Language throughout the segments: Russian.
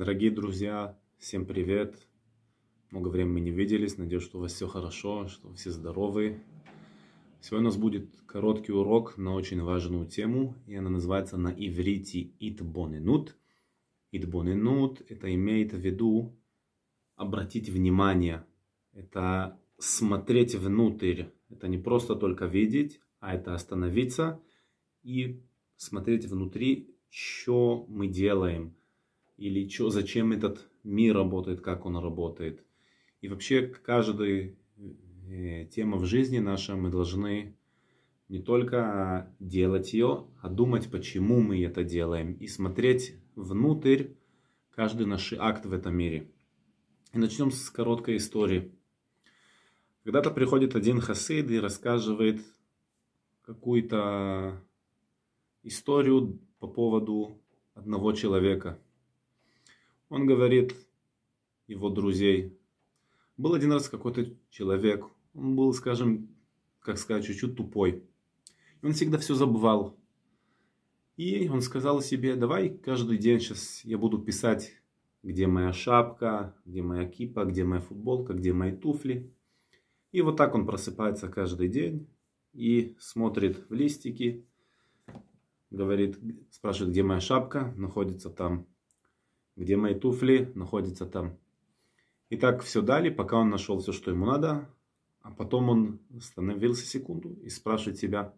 Дорогие друзья, всем привет! Много времени не виделись, надеюсь, что у вас все хорошо, что все здоровы. Сегодня у нас будет короткий урок на очень важную тему, и она называется на иврите «Итбоненут». «Итбоненут» это имеет в виду обратить внимание, это смотреть внутрь, это не просто только видеть, а это остановиться и смотреть внутри, что мы делаем – или чё, зачем этот мир работает, как он работает. И вообще каждая э, тема в жизни наша мы должны не только делать ее, а думать, почему мы это делаем, и смотреть внутрь каждый наш акт в этом мире. И начнем с короткой истории. Когда-то приходит один хасид и рассказывает какую-то историю по поводу одного человека – он говорит его друзей. Был один раз какой-то человек, он был, скажем, как сказать, чуть-чуть тупой. Он всегда все забывал. И он сказал себе, давай каждый день сейчас я буду писать, где моя шапка, где моя кипа, где моя футболка, где мои туфли. И вот так он просыпается каждый день и смотрит в листики, говорит, спрашивает, где моя шапка, находится там где мои туфли находятся там. И так все дали, пока он нашел все, что ему надо. А потом он остановился секунду и спрашивает себя,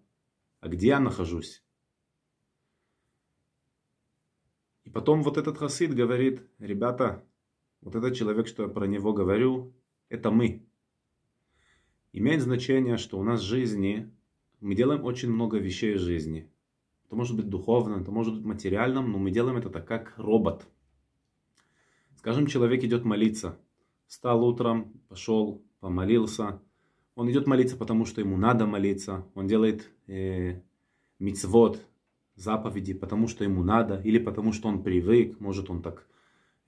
а где я нахожусь? И потом вот этот хасид говорит, ребята, вот этот человек, что я про него говорю, это мы. Имеет значение, что у нас в жизни мы делаем очень много вещей в жизни. Это может быть духовно, это может быть материальным, но мы делаем это так, как робот – Скажем, человек идет молиться. Встал утром, пошел, помолился. Он идет молиться, потому что ему надо молиться. Он делает э, мицвод, заповеди, потому что ему надо. Или потому что он привык. Может, он так,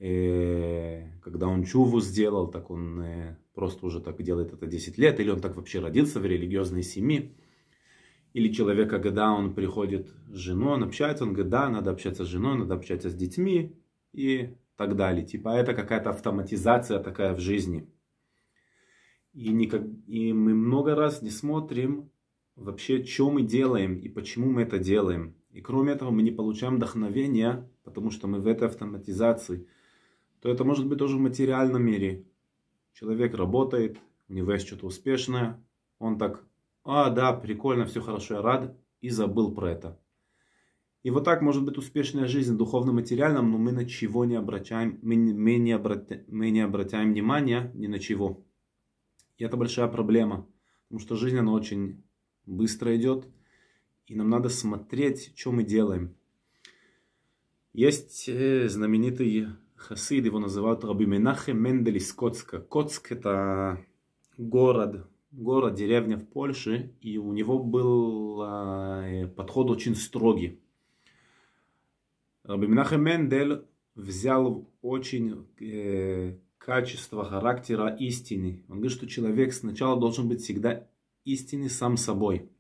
э, когда он чуву сделал, так он э, просто уже так делает это 10 лет. Или он так вообще родился в религиозной семье. Или человек, когда он приходит с женой, он общается, он говорит, да, надо общаться с женой, надо общаться с детьми. И так далее. Типа это какая-то автоматизация такая в жизни. И, никак, и мы много раз не смотрим вообще, что мы делаем и почему мы это делаем. И кроме этого мы не получаем вдохновения, потому что мы в этой автоматизации. То это может быть тоже в материальном мире. Человек работает, у него есть что-то успешное, он так, а, да, прикольно, все хорошо, я рад, и забыл про это. И вот так может быть успешная жизнь духовно-материальном, но мы на чего не обращаем, мы, мы, не обрати, мы не обращаем внимания ни на чего. И это большая проблема, потому что жизнь она очень быстро идет, и нам надо смотреть, что мы делаем. Есть э, знаменитый хасид, его называют Раби Менахе Мендель из Коцка. Коцк это город, город, деревня в Польше, и у него был э, подход очень строгий. Раби Минахем Мендель взял очень э, качество характера истины. Он говорит, что человек сначала должен быть всегда истинный сам собой.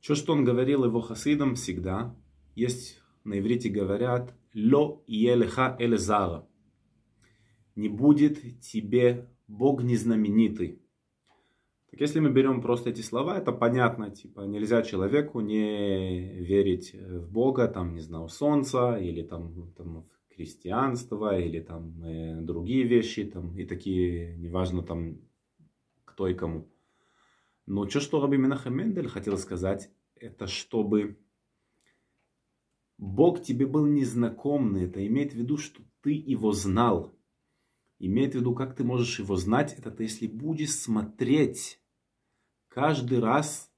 Что, что он говорил его хасидам всегда, есть на иврите говорят «Ло елеха элезара» «Не будет тебе Бог незнаменитый». Так если мы берем просто эти слова, это понятно, типа нельзя человеку не верить в Бога, там, не знаю, солнца, или там, там в христианство, или там э, другие вещи, там, и такие, неважно там кто и кому. Но что, что Раби Менахем Мендель хотел сказать, это чтобы Бог тебе был незнакомый, это имеет в виду, что ты его знал. Имеет в виду, как ты можешь его знать, это ты, если будешь смотреть каждый раз,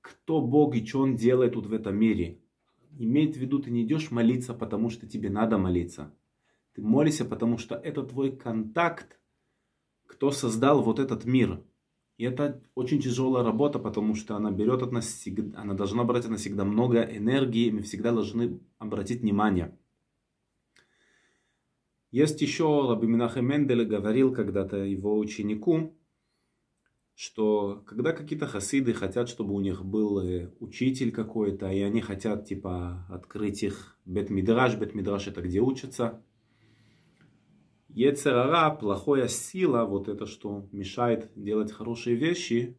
кто Бог и что Он делает тут в этом мире. Имеет в виду, ты не идешь молиться, потому что тебе надо молиться. Ты молишься, потому что это твой контакт, кто создал вот этот мир. И это очень тяжелая работа, потому что она берет от нас она должна брать от нас всегда много энергии, и мы всегда должны обратить внимание. Есть еще, Раби Минахе Мендель говорил когда-то его ученику, что когда какие-то хасиды хотят, чтобы у них был э, учитель какой-то, и они хотят, типа, открыть их бет-мидраж, бет-мидраж это где учатся, Ецерара, плохая сила, вот это, что мешает делать хорошие вещи,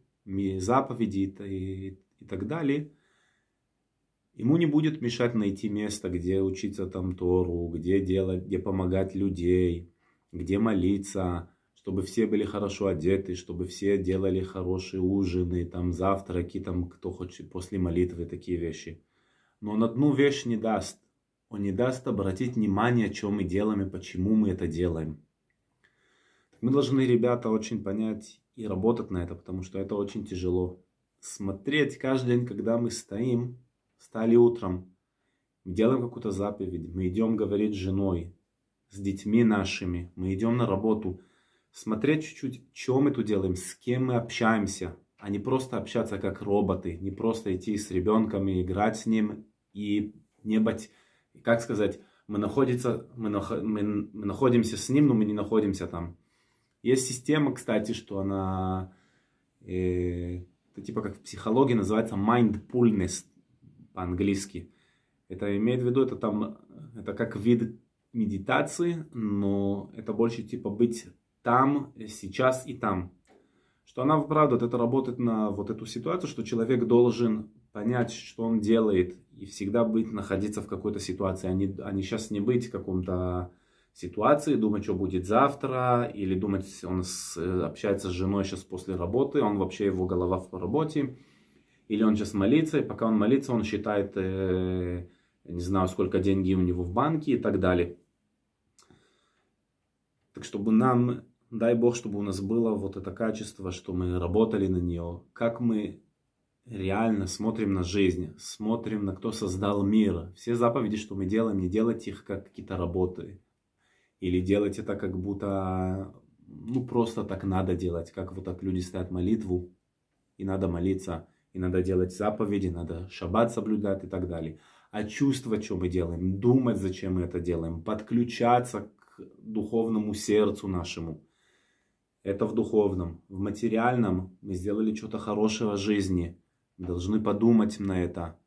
заповеди и, и так далее, ему не будет мешать найти место, где учиться там Тору, где делать, где помогать людей, где молиться, чтобы все были хорошо одеты, чтобы все делали хорошие ужины, там завтраки, там кто хочет после молитвы, такие вещи. Но он одну вещь не даст. Он не даст обратить внимание, о чем мы делаем и почему мы это делаем. Мы должны, ребята, очень понять и работать на это, потому что это очень тяжело. Смотреть каждый день, когда мы стоим, стали утром, мы делаем какую-то заповедь, мы идем говорить с женой, с детьми нашими, мы идем на работу – смотреть чуть-чуть, что мы тут делаем, с кем мы общаемся, а не просто общаться как роботы, не просто идти с ребенком и играть с ним и не быть, как сказать, мы, находится, мы, мы, мы находимся с ним, но мы не находимся там. Есть система, кстати, что она, э, это типа как в психологии называется mindfulness по-английски. Это имеет в виду, это там, это как вид медитации, но это больше типа быть там, сейчас и там. Что она, правда, вот это работает на вот эту ситуацию, что человек должен понять, что он делает, и всегда быть, находиться в какой-то ситуации, а не, а не сейчас не быть в каком-то ситуации, думать, что будет завтра, или думать, он с, общается с женой сейчас после работы, он вообще его голова в работе, или он сейчас молится, и пока он молится, он считает, э, не знаю, сколько денег у него в банке и так далее. Так чтобы нам Дай Бог, чтобы у нас было вот это качество, что мы работали на нее, как мы реально смотрим на жизнь, смотрим на кто создал мир. Все заповеди, что мы делаем, не делать их как какие-то работы. Или делать это как будто, ну просто так надо делать, как вот так люди ставят молитву, и надо молиться, и надо делать заповеди, надо шаббат соблюдать и так далее. А чувствовать, что мы делаем, думать, зачем мы это делаем, подключаться к духовному сердцу нашему – это в духовном. В материальном мы сделали что-то хорошего в жизни. Мы должны подумать на это.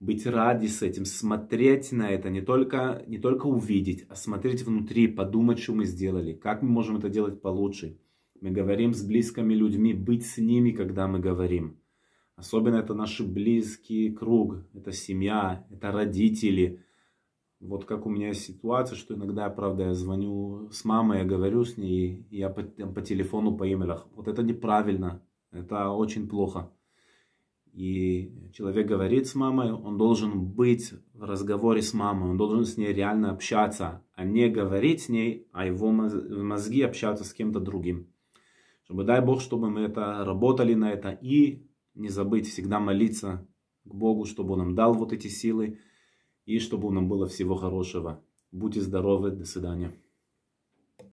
Быть ради с этим, смотреть на это, не только, не только увидеть, а смотреть внутри, подумать, что мы сделали, как мы можем это делать получше. Мы говорим с близкими людьми, быть с ними, когда мы говорим. Особенно это наши близкий круг, это семья, это родители – вот как у меня ситуация, что иногда, правда, я звоню с мамой, я говорю с ней, и я по, по телефону, по имейлах. Вот это неправильно, это очень плохо. И человек говорит с мамой, он должен быть в разговоре с мамой, он должен с ней реально общаться, а не говорить с ней, а его мозги общаться с кем-то другим. Чтобы, дай Бог, чтобы мы это работали на это и не забыть всегда молиться к Богу, чтобы Он нам дал вот эти силы, и чтобы нам было всего хорошего. Будьте здоровы, до свидания.